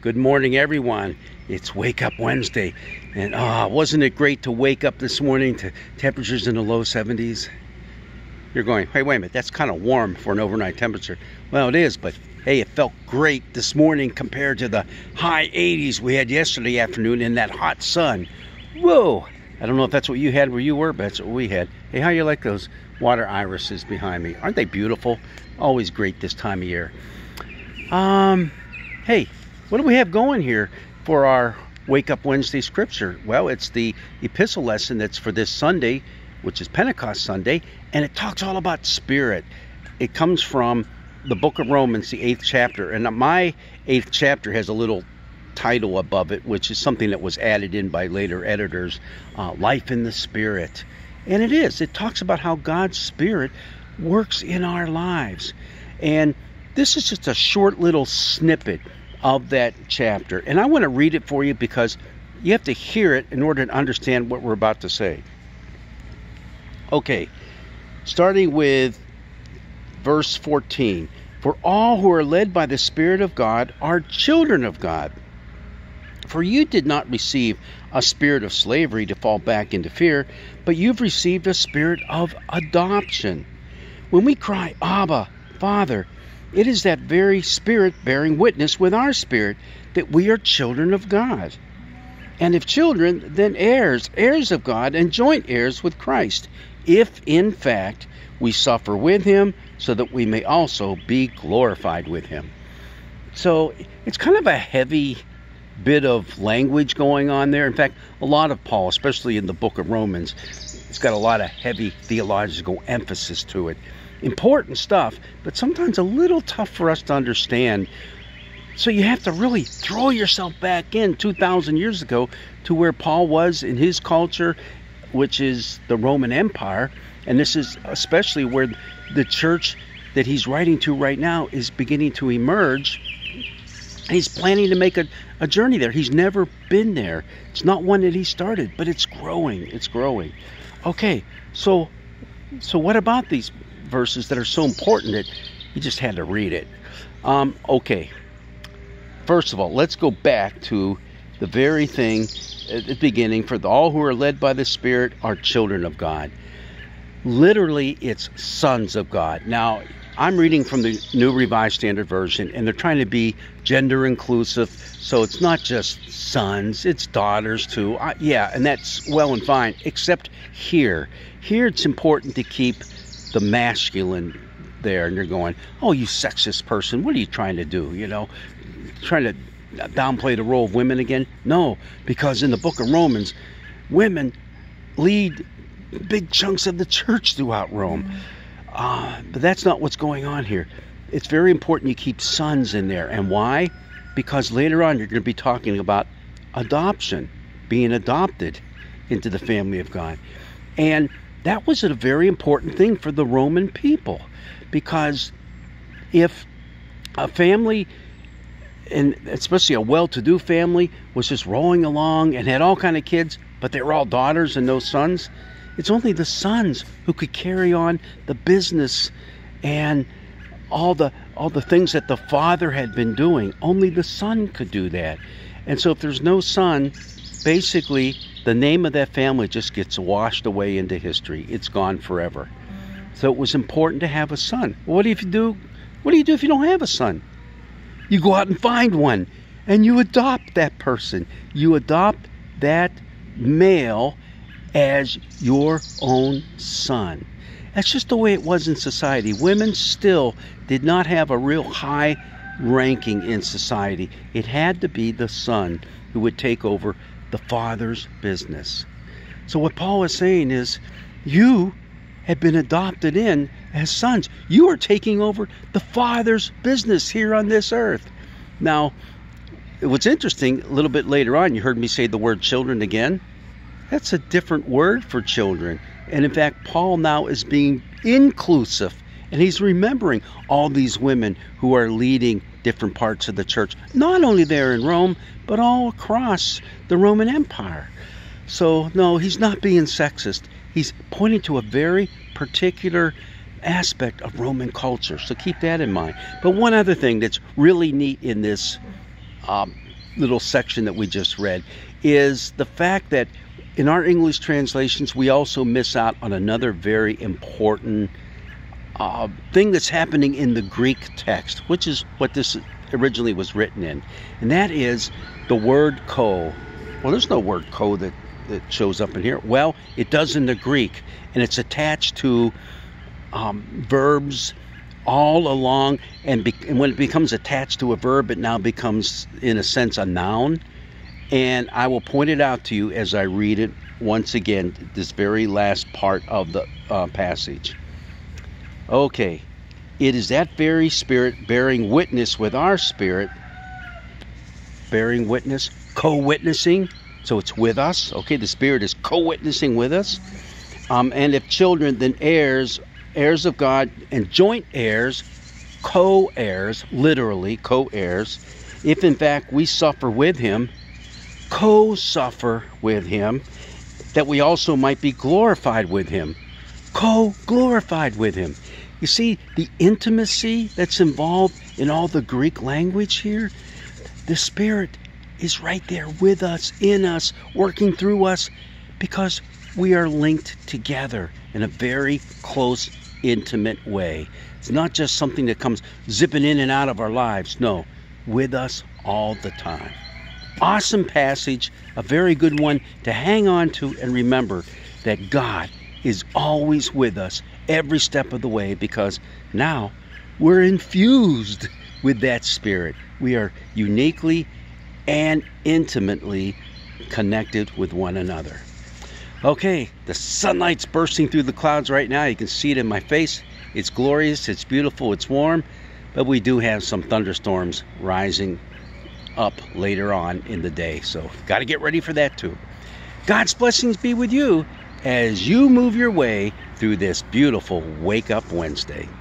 Good morning, everyone. It's Wake Up Wednesday. And ah, oh, wasn't it great to wake up this morning to temperatures in the low 70s? You're going, hey, wait a minute, that's kind of warm for an overnight temperature. Well, it is, but hey, it felt great this morning compared to the high 80s we had yesterday afternoon in that hot sun. Whoa! I don't know if that's what you had where you were, but that's what we had. Hey, how you like those water irises behind me? Aren't they beautiful? Always great this time of year. Um, hey, what do we have going here for our Wake Up Wednesday scripture? Well, it's the epistle lesson that's for this Sunday, which is Pentecost Sunday, and it talks all about spirit. It comes from the book of Romans, the eighth chapter, and my eighth chapter has a little title above it, which is something that was added in by later editors uh, Life in the Spirit. And it is, it talks about how God's Spirit works in our lives. And this is just a short little snippet of that chapter. And I want to read it for you because you have to hear it in order to understand what we're about to say. Okay, starting with verse 14. For all who are led by the Spirit of God are children of God. For you did not receive a spirit of slavery to fall back into fear, but you've received a spirit of adoption. When we cry, Abba, Father, it is that very Spirit bearing witness with our spirit that we are children of God. And if children, then heirs, heirs of God, and joint heirs with Christ, if in fact we suffer with him, so that we may also be glorified with him. So it's kind of a heavy bit of language going on there. In fact, a lot of Paul, especially in the book of Romans, it's got a lot of heavy theological emphasis to it important stuff, but sometimes a little tough for us to understand. So you have to really throw yourself back in 2,000 years ago to where Paul was in his culture, which is the Roman Empire. And this is especially where the church that he's writing to right now is beginning to emerge. He's planning to make a, a journey there. He's never been there. It's not one that he started, but it's growing. It's growing. Okay, so so what about these verses that are so important that you just had to read it. Um, okay. First of all, let's go back to the very thing at the beginning. For all who are led by the Spirit are children of God. Literally, it's sons of God. Now, I'm reading from the New Revised Standard Version, and they're trying to be gender inclusive. So it's not just sons, it's daughters too. Uh, yeah, and that's well and fine, except here. Here it's important to keep the masculine there and you're going, oh, you sexist person, what are you trying to do? You know, trying to downplay the role of women again? No, because in the book of Romans, women lead big chunks of the church throughout Rome. Uh, but that's not what's going on here. It's very important you keep sons in there. And why? Because later on you're going to be talking about adoption, being adopted into the family of God. And that was a very important thing for the Roman people because if a family and especially a well-to-do family was just rolling along and had all kind of kids but they were all daughters and no sons it's only the sons who could carry on the business and all the all the things that the father had been doing. Only the son could do that. And so if there's no son basically the name of that family just gets washed away into history. It's gone forever. So it was important to have a son. What do you do? What do you do if you don't have a son? You go out and find one and you adopt that person. You adopt that male as your own son. That's just the way it was in society. Women still did not have a real high ranking in society. It had to be the son who would take over the Father's business. So, what Paul is saying is, you have been adopted in as sons. You are taking over the Father's business here on this earth. Now, what's interesting, a little bit later on, you heard me say the word children again. That's a different word for children. And in fact, Paul now is being inclusive and he's remembering all these women who are leading different parts of the church, not only there in Rome, but all across the Roman Empire. So, no, he's not being sexist. He's pointing to a very particular aspect of Roman culture. So keep that in mind. But one other thing that's really neat in this um, little section that we just read is the fact that in our English translations, we also miss out on another very important uh, thing that's happening in the Greek text, which is what this originally was written in, and that is the word co. Well, there's no word co that, that shows up in here. Well, it does in the Greek, and it's attached to um, verbs all along, and, be, and when it becomes attached to a verb, it now becomes, in a sense, a noun. And I will point it out to you as I read it once again, this very last part of the uh, passage. Okay, it is that very spirit bearing witness with our spirit, bearing witness, co witnessing. So it's with us. Okay, the spirit is co witnessing with us. Um, and if children, then heirs, heirs of God, and joint heirs, co heirs, literally co heirs. If in fact we suffer with him, co suffer with him, that we also might be glorified with him. Co glorified with him. You see the intimacy that's involved in all the Greek language here? The Spirit is right there with us, in us, working through us, because we are linked together in a very close, intimate way. It's not just something that comes zipping in and out of our lives. No, with us all the time. Awesome passage, a very good one to hang on to and remember that God is always with us every step of the way because now we're infused with that spirit. We are uniquely and intimately connected with one another. Okay, the sunlight's bursting through the clouds right now. You can see it in my face. It's glorious, it's beautiful, it's warm, but we do have some thunderstorms rising up later on in the day. So, got to get ready for that too. God's blessings be with you as you move your way through this beautiful Wake Up Wednesday.